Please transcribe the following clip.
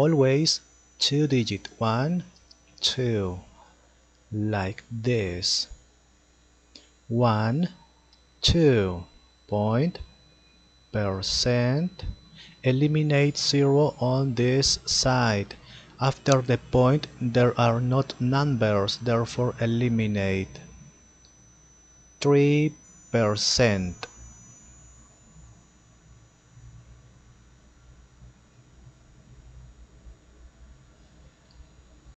always two digit one two like this. One two point percent. Eliminate zero on this side. After the point there are not numbers therefore eliminate three percent.